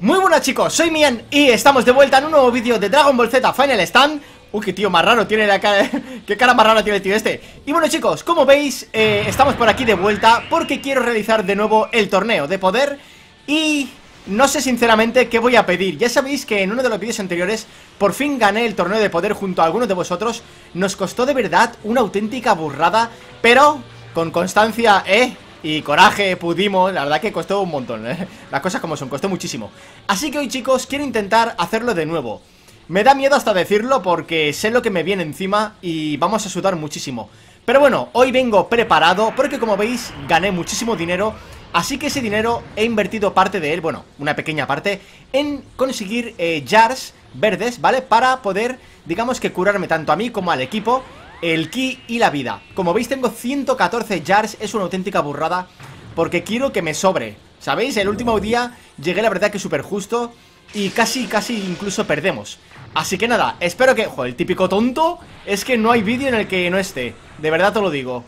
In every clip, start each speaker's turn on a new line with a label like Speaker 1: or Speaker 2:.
Speaker 1: Muy buenas chicos, soy Mian y estamos de vuelta en un nuevo vídeo de Dragon Ball Z Final Stand. Uy, qué tío más raro tiene la cara, qué cara más rara tiene el tío este. Y bueno chicos, como veis, eh, estamos por aquí de vuelta porque quiero realizar de nuevo el torneo de poder. Y no sé sinceramente qué voy a pedir. Ya sabéis que en uno de los vídeos anteriores por fin gané el torneo de poder junto a algunos de vosotros. Nos costó de verdad una auténtica burrada, pero con constancia, eh y coraje pudimos, la verdad que costó un montón, ¿eh? las cosas como son, costó muchísimo. Así que hoy chicos quiero intentar hacerlo de nuevo. Me da miedo hasta decirlo porque sé lo que me viene encima y vamos a sudar muchísimo. Pero bueno, hoy vengo preparado porque como veis gané muchísimo dinero Así que ese dinero he invertido parte de él, bueno, una pequeña parte En conseguir eh, jars verdes, ¿vale? Para poder, digamos que curarme tanto a mí como al equipo el ki y la vida. Como veis tengo 114 jars, es una auténtica burrada Porque quiero que me sobre. ¿Sabéis? El último día llegué la verdad que súper justo Y casi, casi incluso perdemos. Así que nada, espero que... Joder, el típico tonto Es que no hay vídeo en el que no esté. De verdad te lo digo.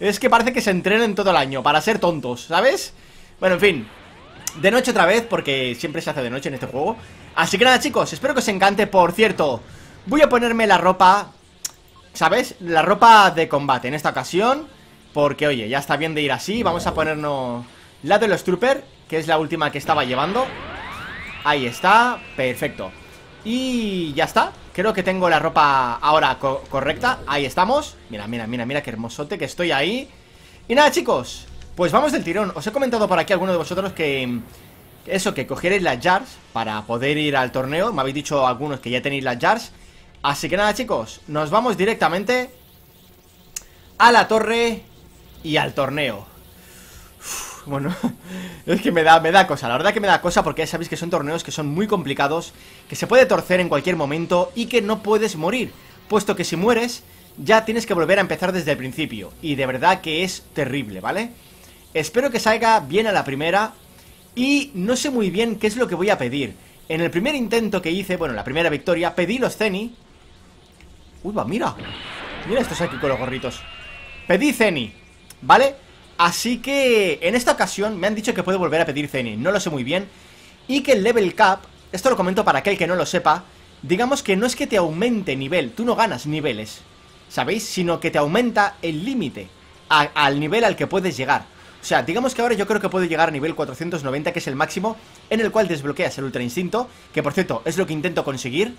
Speaker 1: Es que parece que se entrenen todo el año para ser tontos, ¿sabes? Bueno, en fin. De noche otra vez, porque siempre se hace de noche en este juego. Así que nada chicos, espero que os encante. Por cierto, voy a ponerme la ropa ¿Sabes? La ropa de combate en esta ocasión Porque, oye, ya está bien de ir así. Vamos a ponernos la de los Trooper Que es la última que estaba llevando. Ahí está, perfecto. Y ya está. Creo que tengo la ropa ahora correcta. Ahí estamos. Mira, mira, mira, mira qué hermosote que estoy ahí. Y nada, chicos Pues vamos del tirón. Os he comentado por aquí alguno de vosotros que... Eso, que cogierais las jars Para poder ir al torneo. Me habéis dicho algunos que ya tenéis las jars Así que nada chicos, nos vamos directamente a la torre y al torneo. Bueno, es que me da, me da cosa, la verdad que me da cosa porque ya sabéis que son torneos que son muy complicados Que se puede torcer en cualquier momento y que no puedes morir Puesto que si mueres, ya tienes que volver a empezar desde el principio. Y de verdad que es terrible, ¿vale? Espero que salga bien a la primera Y no sé muy bien qué es lo que voy a pedir. En el primer intento que hice, bueno, la primera victoria, pedí los Zeni Uy, va, mira. Mira estos aquí con los gorritos. Pedí Zeni, ¿vale? Así que en esta ocasión me han dicho que puedo volver a pedir Zeni No lo sé muy bien. Y que el level cap, esto lo comento para aquel que no lo sepa Digamos que no es que te aumente nivel Tú no ganas niveles ¿Sabéis? Sino que te aumenta el límite Al nivel al que puedes llegar. O sea, digamos que ahora yo creo que puedo llegar a nivel 490 Que es el máximo en el cual desbloqueas el Ultra Instinto Que por cierto, es lo que intento conseguir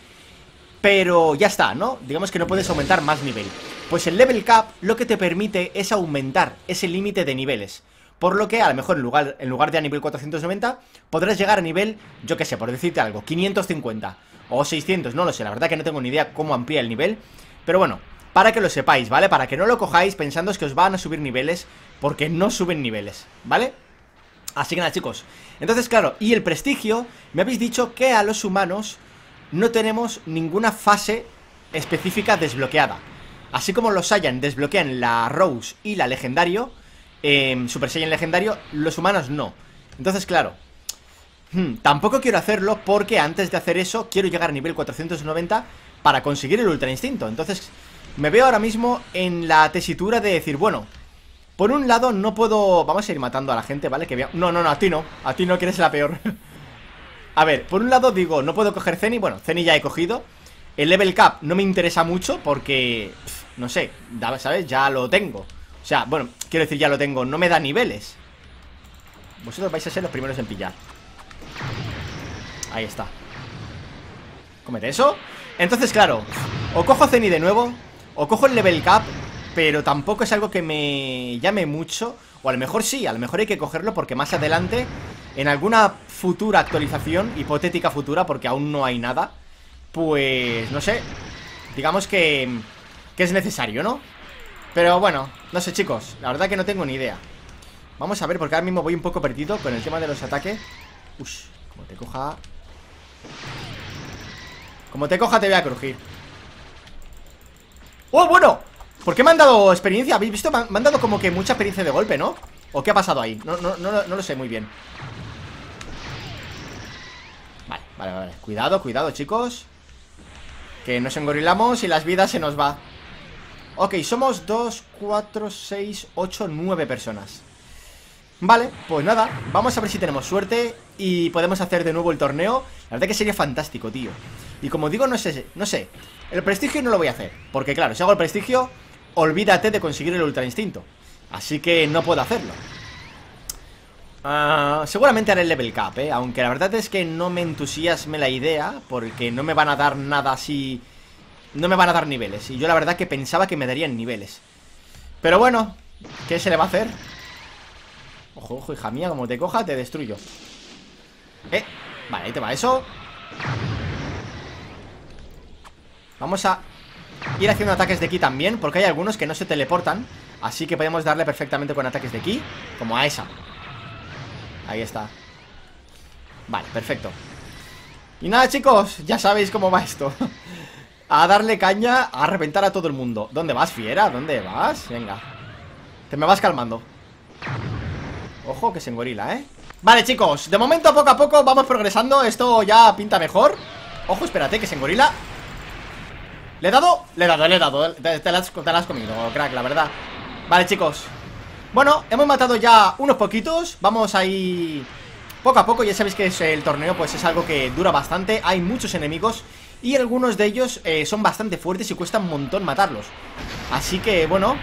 Speaker 1: pero ya está, ¿no? Digamos que no puedes aumentar más nivel Pues el level cap lo que te permite es aumentar ese límite de niveles Por lo que a lo mejor en lugar, en lugar de a nivel 490 Podrás llegar a nivel, yo qué sé, por decirte algo 550 o 600, no lo sé La verdad que no tengo ni idea cómo amplía el nivel Pero bueno, para que lo sepáis, ¿vale? Para que no lo cojáis pensando que os van a subir niveles Porque no suben niveles, ¿vale? Así que nada chicos Entonces claro, y el prestigio Me habéis dicho que a los humanos no tenemos ninguna fase específica desbloqueada. Así como los Saiyan desbloquean la Rose y la Legendario, eh, Super Saiyan Legendario, los humanos no. Entonces, claro, hmm, tampoco quiero hacerlo porque antes de hacer eso quiero llegar a nivel 490 para conseguir el Ultra Instinto. Entonces, me veo ahora mismo en la tesitura de decir, bueno, por un lado no puedo... Vamos a ir matando a la gente, ¿vale? Que No, no, no, a ti no, a ti no, que eres la peor. A ver, por un lado digo, no puedo coger Zeni Bueno, Zeni ya he cogido. El level cap no me interesa mucho porque No sé, ¿sabes? Ya lo tengo. O sea, bueno, quiero decir ya lo tengo. No me da niveles. Vosotros vais a ser los primeros en pillar. Ahí está. Comete eso Entonces, claro O cojo Zeni de nuevo O cojo el level cap Pero tampoco es algo que me llame mucho. O a lo mejor sí, a lo mejor hay que cogerlo Porque más adelante en alguna futura actualización, hipotética futura, porque aún no hay nada, pues, no sé, digamos que, que es necesario, ¿no? Pero bueno, no sé chicos, la verdad que no tengo ni idea Vamos a ver, porque ahora mismo voy un poco perdido con el tema de los ataques Ush, como te coja... Como te coja te voy a crujir ¡Oh, bueno! ¿Por qué me han dado experiencia? ¿Habéis visto? Me han dado como que mucha experiencia de golpe, ¿no? ¿O qué ha pasado ahí? No, no, no, no lo sé muy bien Vale, vale, cuidado, cuidado chicos Que nos engorilamos y las vidas se nos va Ok, somos 2, 4, 6, 8, 9 personas Vale, pues nada, vamos a ver si tenemos suerte y podemos hacer de nuevo el torneo. La verdad que sería fantástico, tío. Y como digo, no sé, no sé. El prestigio no lo voy a hacer, porque claro, si hago el prestigio, olvídate de conseguir el ultra instinto. Así que no puedo hacerlo. Uh, seguramente haré el level cap, ¿eh? Aunque la verdad es que no me entusiasme la idea Porque no me van a dar nada así No me van a dar niveles. Y yo la verdad que pensaba que me darían niveles. Pero bueno, ¿qué se le va a hacer? Ojo, ojo, hija mía, como te coja, te destruyo. Eh, vale, ahí te va eso. Vamos a ir haciendo ataques de aquí también Porque hay algunos que no se teleportan Así que podemos darle perfectamente con ataques de aquí Como a esa Ahí está. Vale, perfecto. Y nada chicos, ya sabéis cómo va esto. A darle caña A reventar a todo el mundo. ¿Dónde vas, fiera? ¿Dónde vas? Venga. Te me vas calmando. Ojo que se engorila, ¿eh? Vale chicos, de momento poco a poco vamos progresando. Esto ya pinta mejor. Ojo, espérate, que se engorila ¿Le he dado? Le he dado, le he dado. Te, te, has, te la has comido, crack, la verdad. Vale chicos bueno, hemos matado ya unos poquitos. Vamos ahí poco a poco. Ya sabéis que es el torneo pues es algo que dura bastante. Hay muchos enemigos Y algunos de ellos eh, son bastante fuertes y cuesta un montón matarlos. Así que, bueno,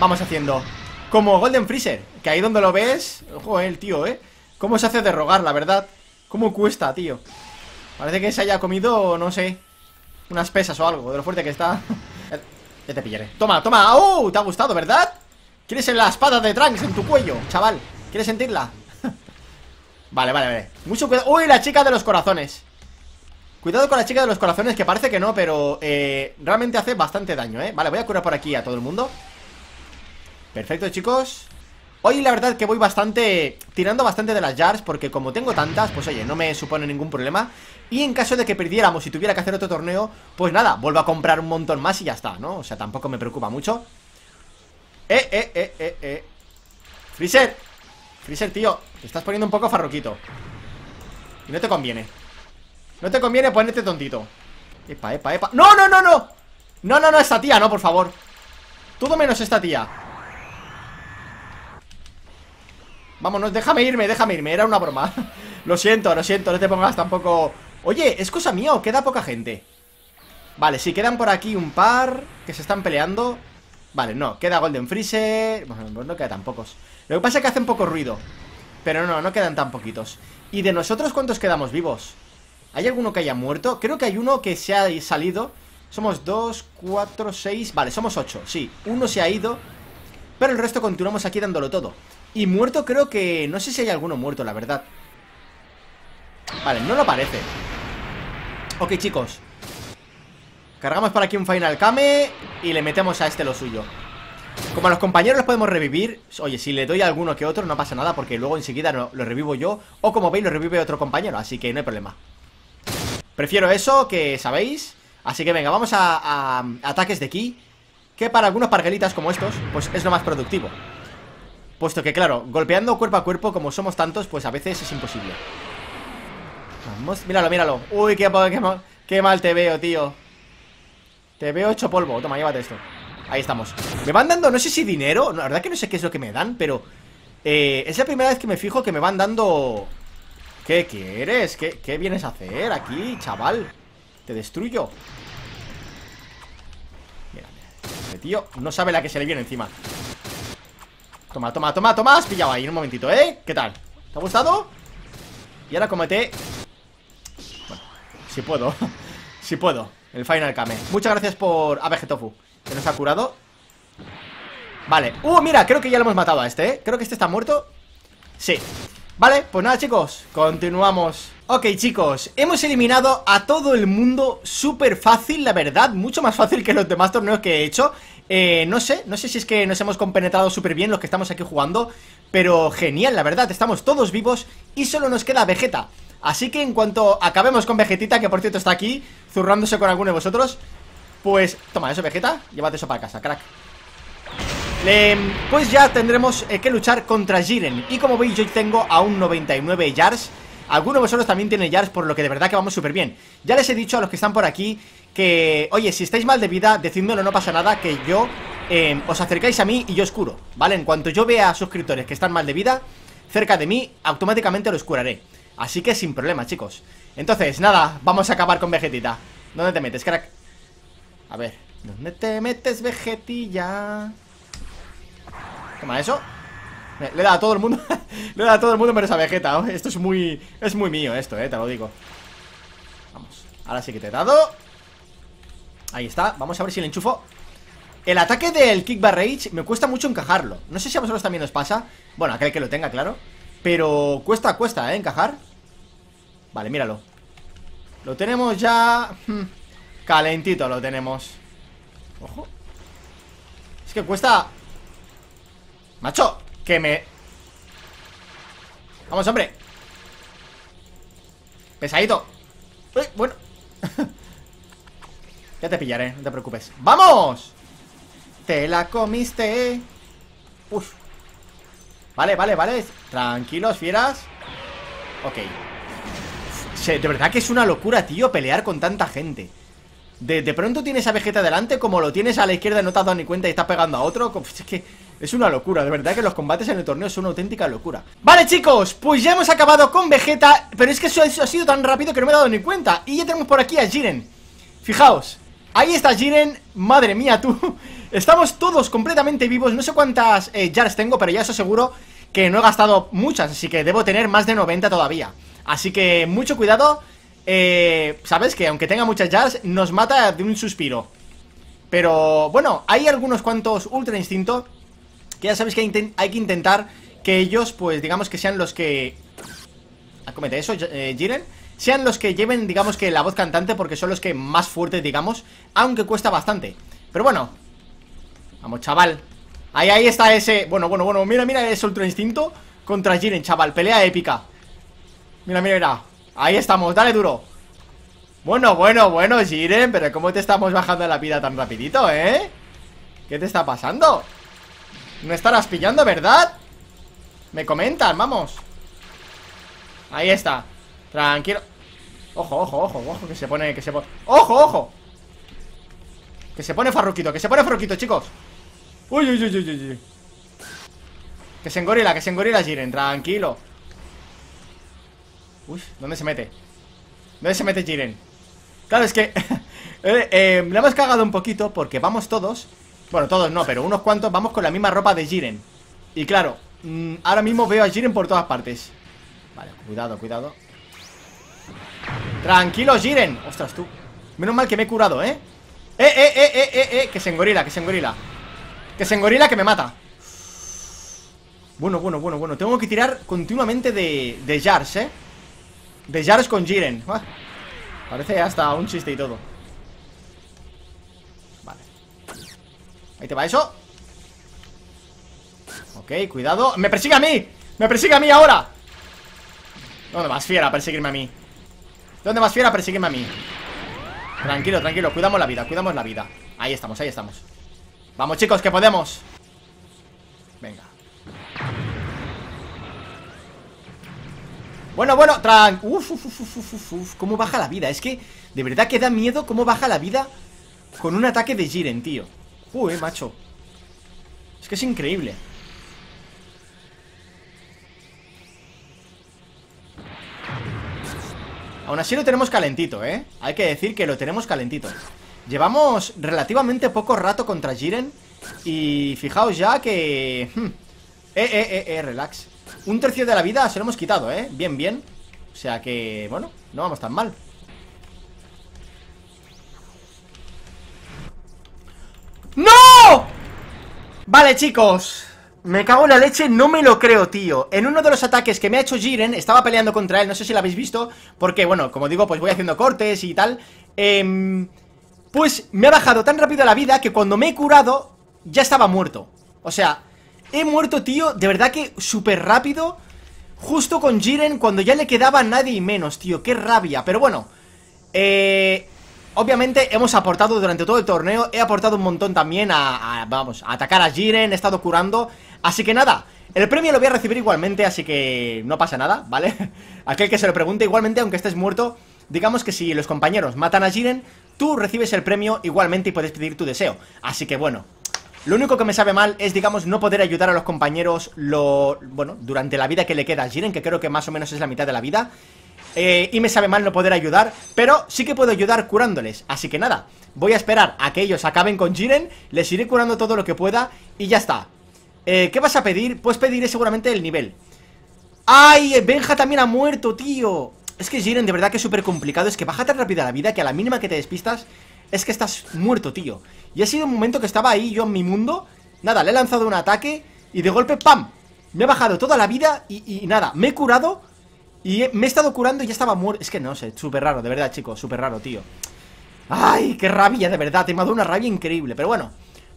Speaker 1: vamos haciendo. Como Golden Freezer Que ahí donde lo ves, ojo el tío, eh Cómo se hace de rogar, la verdad. Cómo cuesta, tío. Parece que se haya comido, no sé Unas pesas o algo, de lo fuerte que está. Ya te pillaré. Toma, toma, ¡oh! ¿Te ha gustado, verdad? ¿Quieres la espada de Trunks en tu cuello, chaval? ¿Quieres sentirla? vale, vale, vale Mucho cuidado ¡Uy, la chica de los corazones! Cuidado con la chica de los corazones Que parece que no, pero eh, realmente hace bastante daño, ¿eh? Vale, voy a curar por aquí a todo el mundo Perfecto, chicos Hoy la verdad que voy bastante Tirando bastante de las jars Porque como tengo tantas, pues oye, no me supone ningún problema Y en caso de que perdiéramos y tuviera que hacer otro torneo Pues nada, vuelvo a comprar un montón más y ya está, ¿no? O sea, tampoco me preocupa mucho eh, eh, eh, eh, eh. Freezer Freezer, tío Te estás poniendo un poco farroquito Y no te conviene. No te conviene ponerte tontito. Epa, epa, epa. ¡No, no, no, no! No, no, no, esta tía, no, por favor. Todo menos esta tía. Vámonos, déjame irme, déjame irme. Era una broma. Lo siento, lo siento, no te pongas tampoco. Oye, ¿es cosa mía queda poca gente? Vale, sí, quedan por aquí un par Que se están peleando Vale, no, queda Golden Freezer. Bueno, pues no queda tan pocos. Lo que pasa es que hacen poco ruido. Pero no, no quedan tan poquitos. ¿Y de nosotros cuántos quedamos vivos? ¿Hay alguno que haya muerto? Creo que hay uno que se ha salido. Somos dos, cuatro, seis. Vale, somos ocho, sí. Uno se ha ido Pero el resto continuamos aquí dándolo todo. Y muerto creo que... No sé si hay alguno muerto, la verdad. Vale, no lo parece Ok, chicos Cargamos por aquí un Final Kame Y le metemos a este lo suyo. Como a los compañeros los podemos revivir Oye, si le doy a alguno que otro no pasa nada Porque luego enseguida lo, revivo yo O como veis lo revive otro compañero Así que no hay problema. Prefiero eso que sabéis Así que venga, vamos a, a, ataques de ki Que para algunos parguelitas como estos Pues es lo más productivo. Puesto que claro, golpeando cuerpo a cuerpo Como somos tantos, pues a veces es imposible. Vamos, míralo, míralo. Uy, qué, qué, qué mal te veo, tío te veo hecho polvo, toma, llévate esto Ahí estamos Me van dando, no sé si dinero La verdad que no sé qué es lo que me dan, pero eh, Es la primera vez que me fijo que me van dando ¿Qué quieres? ¿Qué, ¿Qué vienes a hacer aquí, chaval? Te destruyo Mira, este tío no sabe la que se le viene encima Toma, toma, toma, toma Has pillado ahí un momentito, ¿eh? ¿Qué tal? ¿Te ha gustado? Y ahora comete Bueno, si puedo Si puedo el Final Kame. Muchas gracias por a Vegetofu Que nos ha curado. Vale, uh, mira, creo que ya lo hemos matado a este, ¿eh? Creo que este está muerto. Sí. Vale, pues nada chicos, continuamos. Ok chicos, hemos eliminado a todo el mundo Súper fácil, la verdad. Mucho más fácil que los demás torneos que he hecho. Eh, No sé, no sé si es que nos hemos compenetrado súper bien Los que estamos aquí jugando Pero genial, la verdad, estamos todos vivos Y solo nos queda Vegeta Así que en cuanto acabemos con Vegetita, que por cierto está aquí Zurrándose con alguno de vosotros Pues, toma eso Vegeta, llévate eso para casa, crack. Pues ya tendremos eh, que luchar contra Jiren. Y como veis yo tengo aún 99 Jars Alguno de vosotros también tiene Jars Por lo que de verdad que vamos súper bien Ya les he dicho a los que están por aquí Que, oye, si estáis mal de vida, decídmelo, no pasa nada Que yo, eh, os acercáis a mí y yo os curo ¿Vale? En cuanto yo vea suscriptores que están mal de vida cerca de mí, automáticamente los curaré Así que sin problema, chicos. Entonces, nada, vamos a acabar con Vegetita. ¿Dónde te metes, crack? A ver, ¿dónde te metes, Vegetilla? Toma eso. Le he dado a todo el mundo Le he dado a todo el mundo menos a Vegeta Esto es muy... Es muy mío esto, eh, te lo digo. Vamos, ahora sí que te he dado. Ahí está, vamos a ver si le enchufo. El ataque del Kick Rage me cuesta mucho encajarlo. No sé si a vosotros también os pasa. Bueno, aquel que lo tenga, claro Pero cuesta, cuesta, ¿eh? Encajar. Vale, míralo. Lo tenemos ya... Hmm, calentito lo tenemos. Ojo. Es que cuesta... Macho, que me... Vamos, hombre. Pesadito. Uy, bueno. Ya te pillaré, no te preocupes. ¡Vamos! Te la comiste. Uf Vale, vale, vale. Tranquilos, fieras. Ok. De verdad que es una locura, tío Pelear con tanta gente. De, de pronto tienes a Vegeta delante Como lo tienes a la izquierda no te has dado ni cuenta Y estás pegando a otro. Es que es una locura, de verdad que los combates en el torneo son una auténtica locura. Vale chicos, pues ya hemos acabado con Vegeta Pero es que eso ha sido tan rápido que no me he dado ni cuenta. Y ya tenemos por aquí a Jiren. Fijaos, Ahí está Jiren, madre mía tú Estamos todos completamente vivos. No sé cuántas eh, jars tengo, pero ya eso seguro Que no he gastado muchas, así que debo tener más de 90 todavía. Así que mucho cuidado eh, Sabes que aunque tenga muchas jars Nos mata de un suspiro. Pero bueno, hay algunos cuantos Ultra Instinto Que ya sabéis que hay, que intentar Que ellos, pues digamos que sean los que Acomete eso, eh, Jiren sean los que lleven, digamos que la voz cantante porque son los que más fuertes, digamos, aunque cuesta bastante. Pero bueno, vamos, chaval. Ahí, ahí está ese, bueno, bueno, bueno, mira, mira ese Ultra Instinto contra Jiren, chaval, pelea épica. Mira, mira, mira, ahí estamos, dale duro. Bueno, bueno, bueno, Jiren, pero ¿cómo te estamos bajando la vida tan rapidito, eh? ¿Qué te está pasando? No estarás pillando, ¿verdad? Me comentan, vamos Ahí está Tranquilo Ojo, ojo, ojo, ojo Que se pone, que se pone ¡Ojo, ojo! Que se pone farruquito, que se pone farruquito, chicos Uy, uy, uy, uy, uy Que se engorila, que se engorila Jiren, tranquilo Uy, ¿dónde se mete? ¿Dónde se mete Jiren? Claro, es que eh, eh, Le hemos cagado un poquito porque vamos todos Bueno, todos no, pero unos cuantos Vamos con la misma ropa de Jiren Y claro, mm, ahora mismo veo a Jiren por todas partes Vale, cuidado, cuidado Tranquilo, Jiren Ostras, tú Menos mal que me he curado, ¿eh? ¡Eh, eh, eh, eh, eh! eh! Que se engorila, que se engorila Que se engorila, que me mata. Bueno, bueno, bueno, bueno. Tengo que tirar continuamente de, de jars, ¿eh? De jars con Jiren. Parece hasta un chiste y todo. Vale. Ahí te va eso. Ok, cuidado. ¡Me persigue a mí! ¡Me persigue a mí ahora! ¿Dónde vas, fiera, a perseguirme a mí? ¿Dónde vas, fiera? Persígueme a mí Tranquilo, tranquilo, cuidamos la vida, cuidamos la vida. Ahí estamos, ahí estamos Vamos chicos, que podemos. Venga. Bueno, bueno, tran... Uf, uf, uf, uf, uf, cómo baja la vida. Es que de verdad que da miedo cómo baja la vida Con un ataque de Jiren, tío. Uy, macho. Es que es increíble. Aún así lo tenemos calentito, ¿eh? Hay que decir que lo tenemos calentito Llevamos relativamente poco rato contra Jiren Y fijaos ya que... Hmm, eh, eh, eh, eh, relax. Un tercio de la vida se lo hemos quitado, ¿eh? Bien, bien. O sea que, bueno, no vamos tan mal. ¡No! Vale, chicos. Me cago en la leche, no me lo creo, tío. En uno de los ataques que me ha hecho Jiren Estaba peleando contra él, no sé si lo habéis visto Porque, bueno, como digo, pues voy haciendo cortes y tal. Eh, Pues me ha bajado tan rápido la vida Que cuando me he curado, ya estaba muerto. O sea, he muerto, tío De verdad que súper rápido Justo con Jiren cuando ya le quedaba nadie menos, tío. Qué rabia, pero bueno Eh... Obviamente hemos aportado durante todo el torneo He aportado un montón también a, vamos, a atacar a Jiren He estado curando. Así que nada, el premio lo voy a recibir igualmente Así que no pasa nada, ¿vale? Aquel que se lo pregunte igualmente, aunque estés muerto Digamos que si los compañeros matan a Jiren Tú recibes el premio igualmente y puedes pedir tu deseo Así que bueno Lo único que me sabe mal es, digamos, no poder ayudar a los compañeros lo, bueno, durante la vida que le queda a Jiren, que creo que más o menos es la mitad de la vida. Eh, y me sabe mal no poder ayudar, pero sí que puedo ayudar curándoles. Así que nada, voy a esperar a que ellos acaben con Jiren, les iré curando todo lo que pueda y ya está. Eh, ¿Qué vas a pedir? Pues pediré seguramente el nivel. ¡Ay! Benja también ha muerto, tío. Es que Jiren de verdad que es súper complicado Es que baja tan rápido la vida que a la mínima que te despistas Es que estás muerto, tío. Y ha sido un momento que estaba ahí yo en mi mundo. Nada, le he lanzado un ataque Y de golpe, ¡pam! Me ha bajado toda la vida y, nada, me he curado Y me he estado curando y ya estaba muerto. Es que no sé, súper raro, de verdad, chicos Súper raro, tío. ¡Ay, qué rabia, de verdad! Te me ha dado una rabia increíble. Pero bueno,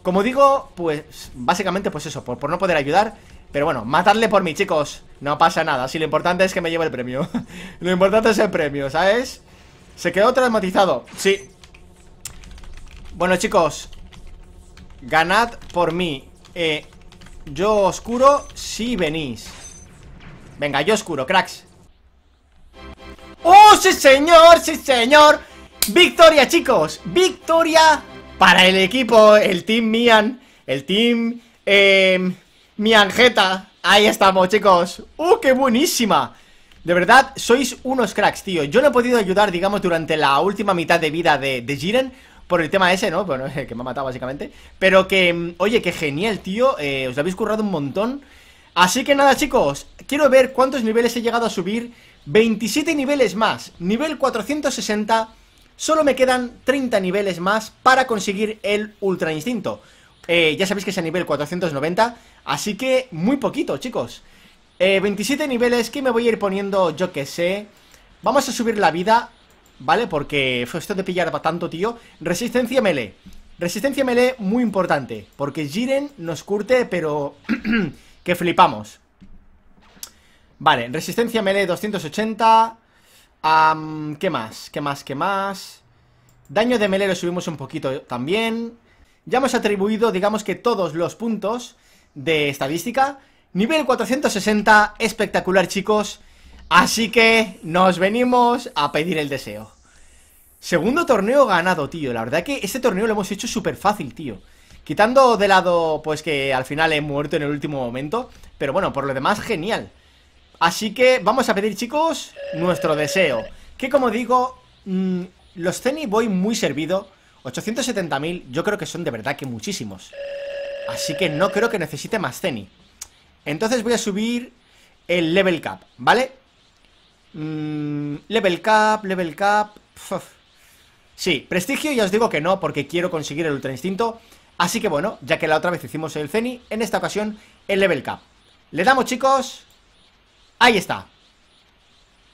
Speaker 1: como digo, pues Básicamente, pues eso, por no poder ayudar pero bueno, matadle por mí, chicos No pasa nada, si lo importante es que me lleve el premio Lo importante es el premio, ¿sabes? Se quedó traumatizado, sí Bueno, chicos Ganad por mí eh, Yo oscuro si venís Venga, yo oscuro, cracks ¡Oh, sí señor! ¡Sí señor! ¡Victoria, chicos! ¡Victoria! Para el equipo, el Team Mian El Team... Eh, mi Anjeta Ahí estamos, chicos. ¡Uh, qué buenísima! De verdad, sois unos cracks, tío. Yo no he podido ayudar, digamos, durante la última mitad de vida de, de Jiren Por el tema ese, ¿no? Bueno, que me ha matado básicamente. Pero que, mm, oye, qué genial, tío. Eh, Os lo habéis currado un montón. Así que nada, chicos Quiero ver cuántos niveles he llegado a subir. 27 niveles más. Nivel 460 Solo me quedan 30 niveles más para conseguir el Ultra Instinto. Eh, ya sabéis que es a nivel 490 Así que muy poquito, chicos 27 eh, niveles que me voy a ir poniendo, yo que sé Vamos a subir la vida ¿Vale? Porque esto de pillar tanto, tío Resistencia melee Resistencia melee muy importante Porque Jiren nos curte, pero que flipamos Vale, resistencia melee 280 ¿Qué más? ¿Qué más? ¿Qué más? Daño de melee lo subimos un poquito también ya hemos atribuido, digamos que todos los puntos de estadística. Nivel 460, espectacular chicos. Así que nos venimos a pedir el deseo. Segundo torneo ganado, tío. La verdad que este torneo lo hemos hecho súper fácil, tío. Quitando de lado, pues que al final he muerto en el último momento. Pero bueno, por lo demás, genial. Así que vamos a pedir, chicos, nuestro deseo. Que como digo, mmm, los Zeni voy muy servido 870.000 yo creo que son de verdad que muchísimos Así que no creo que necesite más Zeni Entonces voy a subir el level cap, ¿vale? Mm, level cap, level cap Sí, prestigio ya os digo que no porque quiero conseguir el ultra instinto. Así que bueno, ya que la otra vez hicimos el Zeni En esta ocasión el level cap. Le damos chicos. Ahí está.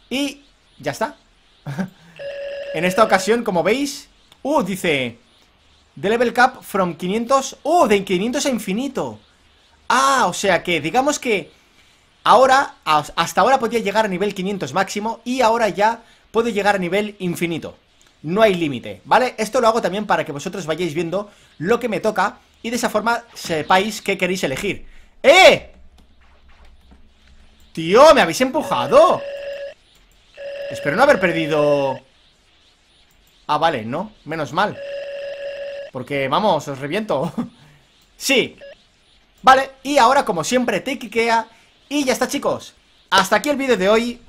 Speaker 1: Y ya está. En esta ocasión, como veis Uh, dice The level cap from 500 Uh, de 500 a infinito. Ah, o sea que digamos que Ahora, hasta ahora podía llegar a nivel 500 máximo Y ahora ya puedo llegar a nivel infinito. No hay límite, ¿vale? Esto lo hago también para que vosotros vayáis viendo Lo que me toca Y de esa forma sepáis qué queréis elegir. ¡Eh! Tío, me habéis empujado. Espero no haber perdido. Ah, vale, no, menos mal Porque, vamos, os reviento. Sí. Vale, y ahora como siempre te quiquea Y ya está chicos. Hasta aquí el vídeo de hoy.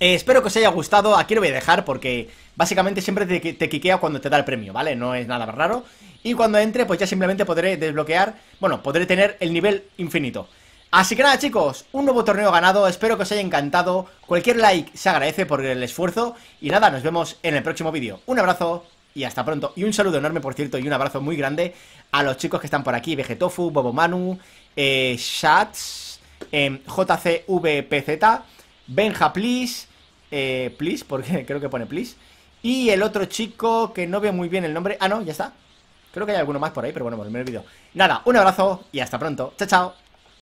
Speaker 1: Eh, Espero que os haya gustado, aquí lo voy a dejar porque Básicamente siempre te, te quiquea cuando te da el premio, ¿vale? No es nada raro. Y cuando entre pues ya simplemente podré desbloquear Bueno, podré tener el nivel infinito. Así que nada chicos, un nuevo torneo ganado, espero que os haya encantado, cualquier like se agradece por el esfuerzo. Y nada, nos vemos en el próximo vídeo. Un abrazo y hasta pronto. Y un saludo enorme, por cierto, y un abrazo muy grande a los chicos que están por aquí, Vegetofu, Bobo Manu, eh, Shats, eh, JCVPZ, Benja Please, eh, Please, porque creo que pone Please, y el otro chico que no veo muy bien el nombre, ah no, ya está. Creo que hay alguno más por ahí, pero bueno, el vídeo. Nada, un abrazo y hasta pronto. Chao, chao.